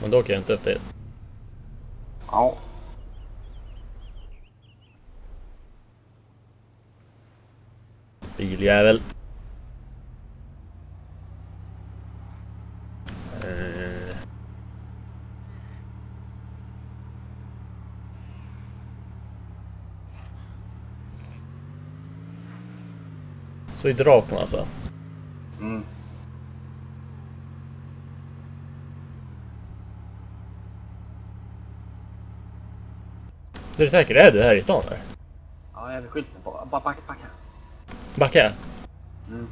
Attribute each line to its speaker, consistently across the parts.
Speaker 1: Men då åker jag inte upp dit.
Speaker 2: Ja.
Speaker 1: Biljävel. Eh. Så i draken alltså.
Speaker 2: Mm.
Speaker 1: Du är säker? Är du här i stan eller?
Speaker 2: Ja, jag är skylten på. Bara backa, backa.
Speaker 1: Backa?
Speaker 2: Mm.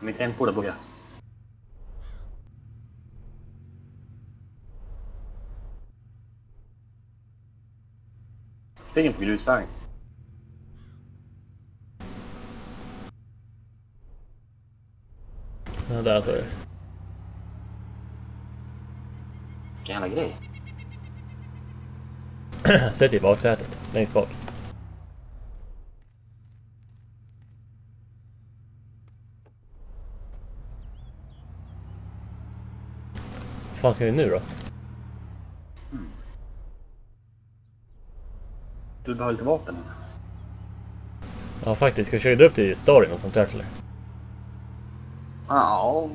Speaker 2: Mitt tempo där börjar. Springer på grusvägen.
Speaker 1: Ja, där är det.
Speaker 2: Vilken jävla grej.
Speaker 1: Sätt i baksätet, längst bak. Vad fan ska vi nu då?
Speaker 2: Du behöver lite vapen.
Speaker 1: Ja faktiskt, ska vi köra upp till storyn och sånt där eller? Oh.
Speaker 2: Ja.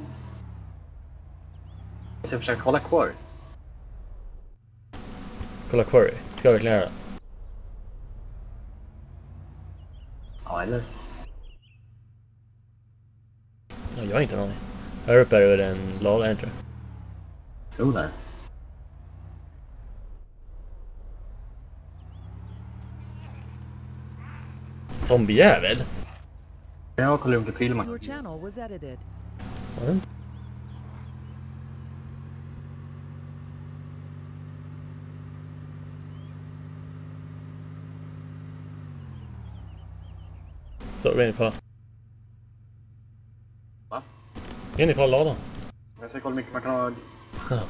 Speaker 2: Jag ska försöka kolla kvar.
Speaker 1: Kolla query. Ska jag verkligen göra det?
Speaker 2: Ja, eller?
Speaker 1: Ja, jag har inte en aning. Här uppe är det väl en lada, är det inte det?
Speaker 2: Jo, där.
Speaker 1: Zombiejävel?
Speaker 2: Jag kollar upp prylar
Speaker 1: Ja. Så, gå in i kolla.
Speaker 2: Va?
Speaker 1: Gå in i kolla ladan.
Speaker 2: Jag ska kolla mycket man kan ha.
Speaker 1: Ja.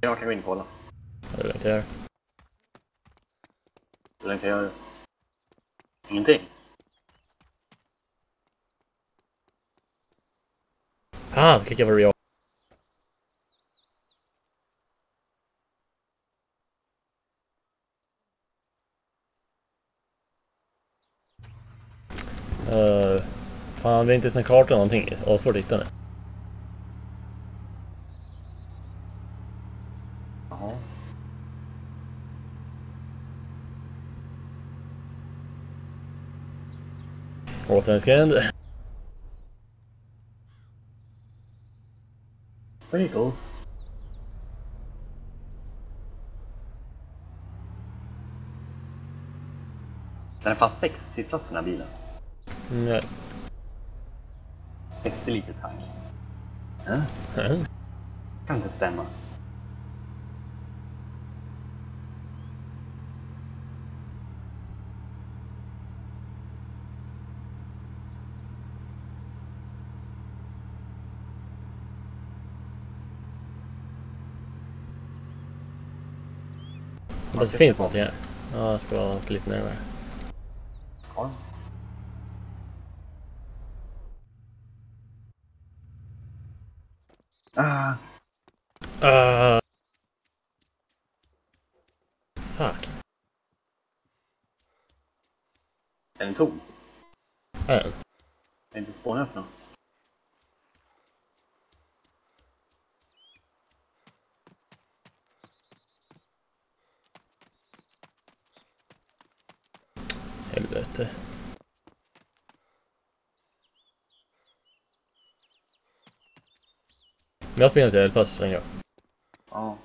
Speaker 2: Jag kan gå in och kolla.
Speaker 1: Det vill jag inte göra.
Speaker 2: Hur länge kan jag? Ingenting.
Speaker 1: Ah, klicka på real. Uh, fan, det är inte ens en karta eller någonting. Avsvårt att hitta nu. Återvändsgränd.
Speaker 2: Beatles. Den fanns sex sittplatser i den här bilen.
Speaker 1: Nej.
Speaker 2: 60 liter tank. Ja,
Speaker 1: Mm.
Speaker 2: kan inte stämma.
Speaker 1: Det finns någonting här. Ja, jag ska vara lite närmare.
Speaker 2: Ja. Ah,
Speaker 1: Uh. Fuck.
Speaker 2: är den tom?
Speaker 1: Den?
Speaker 2: Är inte spåren öppna?
Speaker 1: Helvete. Men jag springer till eldpass då.
Speaker 2: Ja.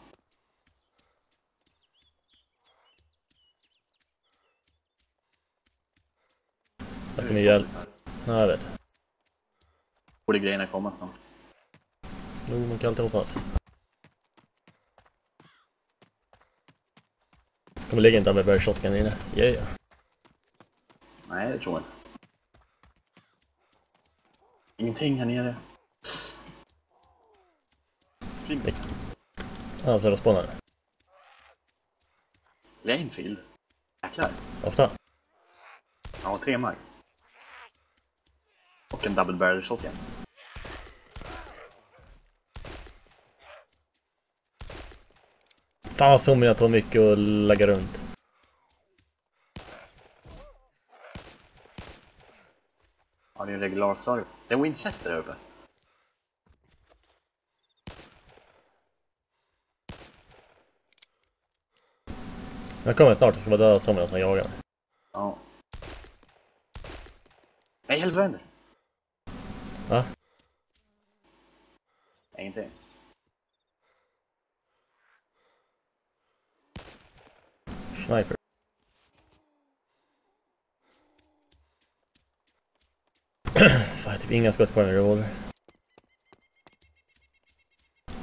Speaker 1: Jag kan hjälp. Ja, jag vet.
Speaker 2: Borde grejerna komma snart.
Speaker 1: Jo, man kan alltid hoppas. Kommer ligga en Dummy Bear Shotgun inne. Yeah.
Speaker 2: Nej, det tror jag inte. Ingenting här nere. Flimp.
Speaker 1: Ja, södra spånen.
Speaker 2: Rainfield. Jäklar.
Speaker 1: Ofta.
Speaker 2: Ja, tre mark. Och en double barrel shotgun.
Speaker 1: Fan vad zoomien tar mycket att lagga runt.
Speaker 2: Ja, det är en regular server. Det är Winchester där uppe.
Speaker 1: Jag kommer snart, jag ska bara döda zombierna som jagar mig.
Speaker 2: Ja. Nej, helvete?
Speaker 1: Va?
Speaker 2: Ingenting.
Speaker 1: Sniper. Fan, jag typ inga skott kvar med revolver.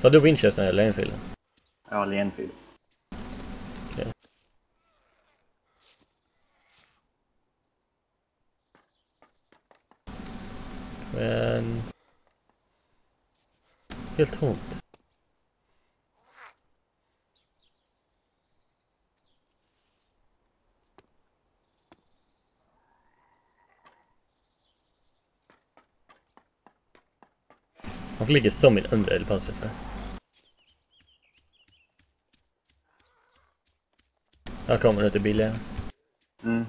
Speaker 1: Så du Winchester eller Enfield?
Speaker 2: Ja, Lenfield.
Speaker 1: Okej. Men... Helt tomt. Varför ligger zombien under eldpasset för? Jag kommer nu till billigare.
Speaker 2: Mm.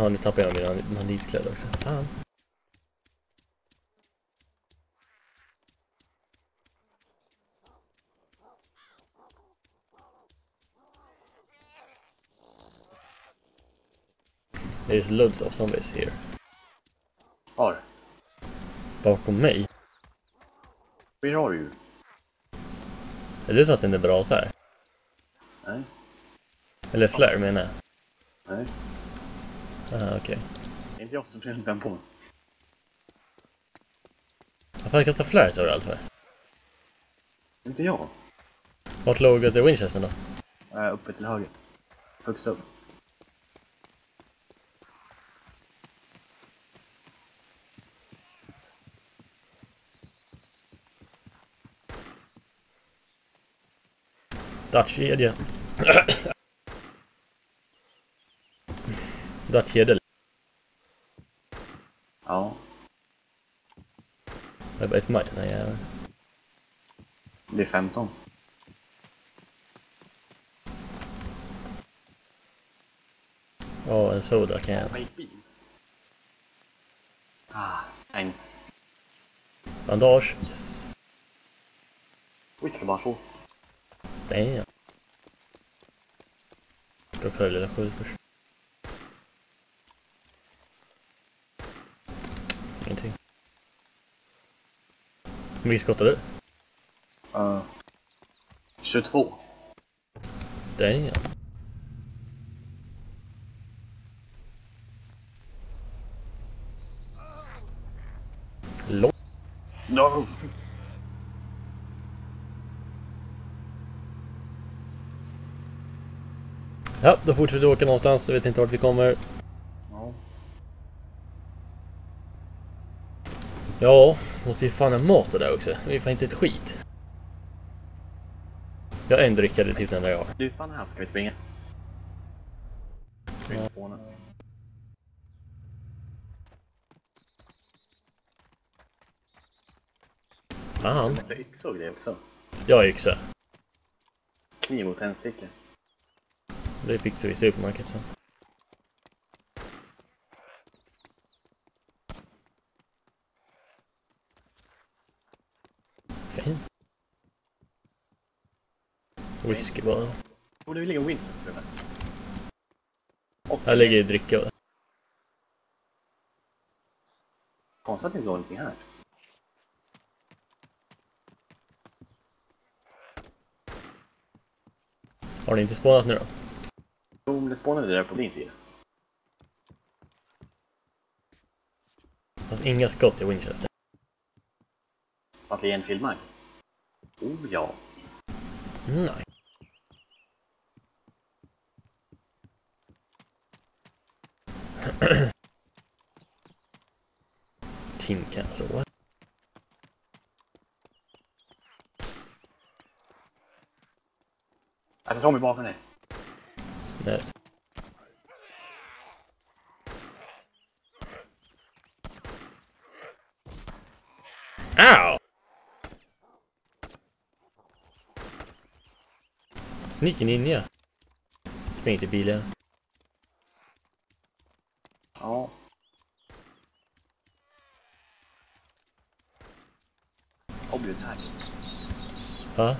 Speaker 1: Ja, nu tappade jag mina banditkläder också. Fan. There's loads of zombies here.
Speaker 2: Var?
Speaker 1: Bakom mig?
Speaker 2: Where are you?
Speaker 1: Är det så att den är bra så här?
Speaker 2: Nej.
Speaker 1: Eller flare menar jag.
Speaker 2: Nej.
Speaker 1: Ah, okej.
Speaker 2: Det är inte jag som spelar den på mig.
Speaker 1: Varför har kastat flares överallt för?
Speaker 2: Inte jag.
Speaker 1: Vart låg det Winchester då?
Speaker 2: Äh, uppe till höger. Högst upp.
Speaker 1: Dutch-kedja. Dutch-kedja.
Speaker 2: Ja.
Speaker 1: Jag har ett match den här jäveln.
Speaker 2: Det blir 15.
Speaker 1: Ja, en soda kan jag.
Speaker 2: Ah, thanks.
Speaker 1: Bandage. Yes.
Speaker 2: Whisky bara så.
Speaker 1: Damn. Ska kolla lilla skjut Ingenting. Hur mycket skott har du?
Speaker 2: Uh, 22.
Speaker 1: Damn. Lång.
Speaker 2: No!
Speaker 1: Ja, då fortsätter vi åka någonstans. Jag vet inte vart vi kommer.
Speaker 2: Ja,
Speaker 1: måste ju fan ha mat och där också. Det är ju fan inte ett skit. Jag har en dricka, det är typ den enda jag har.
Speaker 2: Du, stanna här ska vi springa. Vi spåna?
Speaker 1: Fan.
Speaker 2: Måste yxa och grejer också?
Speaker 1: Jag har yxa.
Speaker 2: Kniv och tändsticka.
Speaker 1: Det fick vi supermarket sen. Whisky bara.
Speaker 2: Borde vi ligga Winchester eller? Och
Speaker 1: Här ligger ju dricka.
Speaker 2: Konstigt att det inte går någonting här.
Speaker 1: Har ni inte spånat nu då?
Speaker 2: Jo, det spånade där på din sida.
Speaker 1: Fast inga skott i Winchester.
Speaker 2: Att det är en filmag. Oh ja.
Speaker 1: Nej. Tim kan alltså. What?
Speaker 2: Att en zombie bakom dig.
Speaker 1: Nej. Ow! Sneaky ninja. Spring till bilen.
Speaker 2: Ja. Obvious hack.
Speaker 1: Va?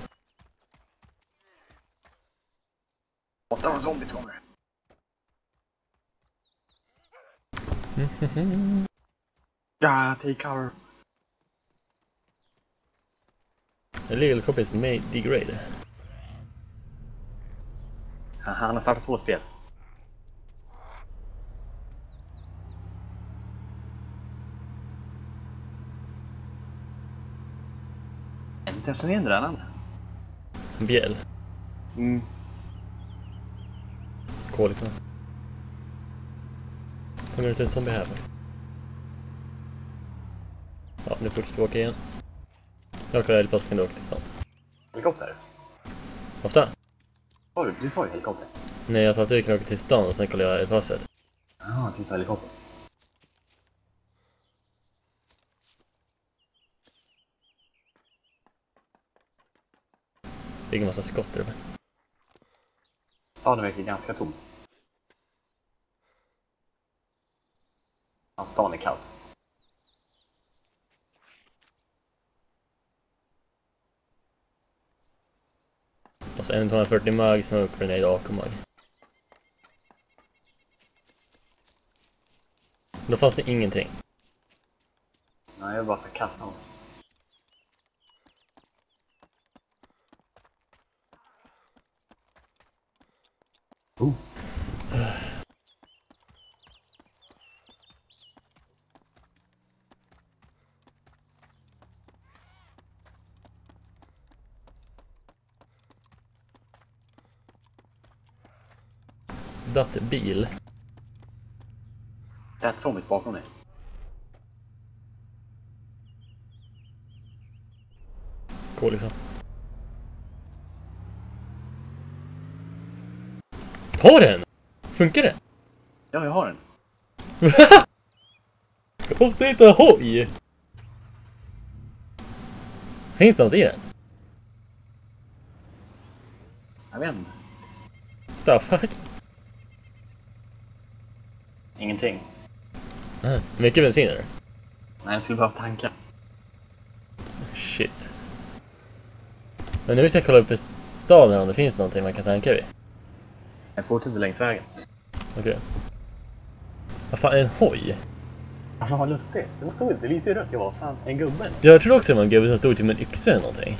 Speaker 2: Åtta var zombies kommer. Ja, take cover.
Speaker 1: Illegal copies may degrade.
Speaker 2: Haha, Han har startat två spel. Inte ens en den.
Speaker 1: Bjäll.
Speaker 2: Mm.
Speaker 1: Kolito. Kommer ut en zombie här. Ja, nu får du tillbaka igen. Jag klarar eldpass kan du åka till.
Speaker 2: Helikopter?
Speaker 1: Ofta?
Speaker 2: Du? Du sa ju helikopter.
Speaker 1: Nej, jag sa att vi kan åka till stan och sen kollar jag eldpasset.
Speaker 2: Jaha, du sa helikopter.
Speaker 1: Ligger en massa skott där uppe.
Speaker 2: Staden verkar ganska tom. Ja, stan är kaos.
Speaker 1: Och så en 240 mag, smoke grenade, AK mag. Då fanns det ingenting.
Speaker 2: Nej, jag bara ska kasta honom. Oh.
Speaker 1: Datt bil.
Speaker 2: Det är zombies bakom dig.
Speaker 1: Cool liksom. Ta den! Funkar det?
Speaker 2: Ja, jag har den.
Speaker 1: Ofta inte hoj! Finns det något i den?
Speaker 2: Jag vet inte.
Speaker 1: The fuck?
Speaker 2: Ingenting.
Speaker 1: Mycket bensin är det.
Speaker 2: Nej, jag skulle behöva tanka.
Speaker 1: Shit. Men nu ska jag kolla upp i staden om det finns någonting man kan tanka vid.
Speaker 2: Jag fortsätter längs vägen.
Speaker 1: Okej. Vad fan, en hoj?
Speaker 2: Alltså vad lustigt. Det var stod, det lyste ju rött. Jag var fan en gubbe.
Speaker 1: Jag tror också det var en gubbe som stod till med en yxa eller någonting.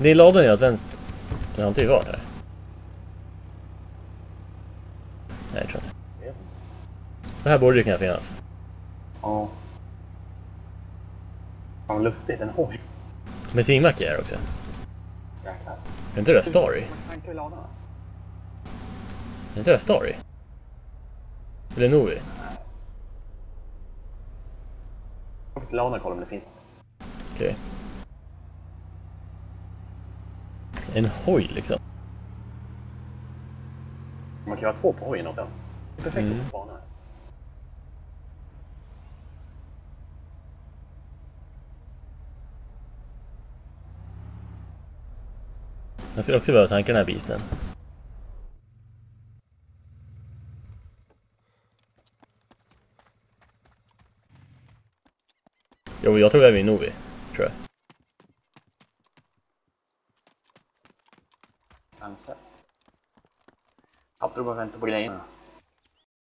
Speaker 1: Det är ladan i vänster. Den har inte ju varit här. Nej, jag tror inte. Det här borde ju kunna finnas.
Speaker 2: Ja. Fan lustigt. En hoj.
Speaker 1: Bensinmack är här också.
Speaker 2: Jäklar.
Speaker 1: Är inte det där Story? Är inte det där Story? Eller Novi?
Speaker 2: Åk till ladan och om det finns.
Speaker 1: Okej. En hoj liksom.
Speaker 2: Man kan ju ha två på hojen också. Det är perfekt
Speaker 1: Mm.
Speaker 2: att spana.
Speaker 1: Jag skulle också behöva tanka den här bisten. Jo, jag tror jag är vid Novi. Tror jag.
Speaker 2: Kanske. Ja, tror bara vänta på grejerna.